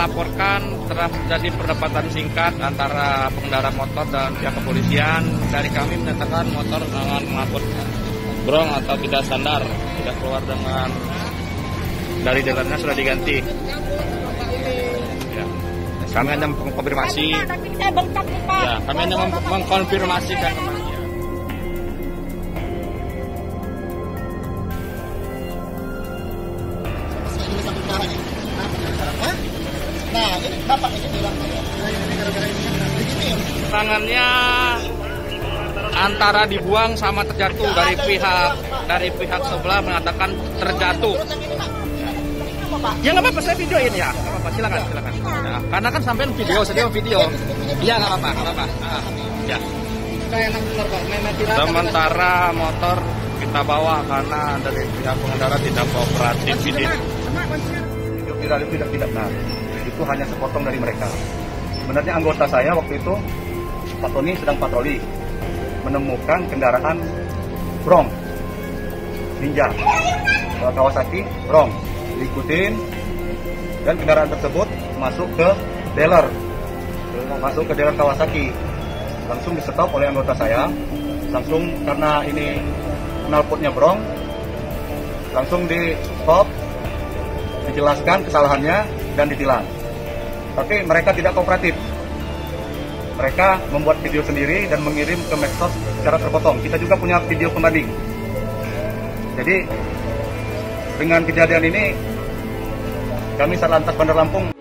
melaporkan telah terjadi perdebatan singkat antara pengendara motor dan pihak kepolisian. Dari kami menyatakan motor dengan mengangkut brong atau tidak standar, tidak keluar dengan dari dealernya sudah diganti. Ya. Kami hanya mengkonfirmasi. Ya, kami hanya meng- mengkonfirmasikan. ini Nah, ini bapak ini bilang "Nah, ini gara-gara ini kan begini. Tangannya antara dibuang sama terjatuh dari pihak dari pihak sebelah mengatakan terjatuh. Ya nggak apa-apa saya videoin ya. Nggak apa-apa silakan silakan. Ya, karena kan sampean video saya video. Iya nggak apa-apa nggak apa-apa. Ah, ya. Sementara motor kita bawa karena dari pihak pengendara tidak kooperatif tidak tidak benar. Itu hanya sepotong dari mereka. Sebenarnya anggota saya waktu itu Pak Tony sedang patroli menemukan kendaraan Brong Ninja eh, Kawasaki Brong diikutin dan kendaraan tersebut masuk ke dealer masuk ke dealer Kawasaki langsung di stop oleh anggota saya langsung karena ini knalpotnya Brong langsung di stop dijelaskan kesalahannya dan ditilang. Tapi mereka tidak kooperatif. Mereka membuat video sendiri dan mengirim ke medsos secara terpotong. Kita juga punya video pembanding. Jadi dengan kejadian ini kami Satlantas Bandar Lampung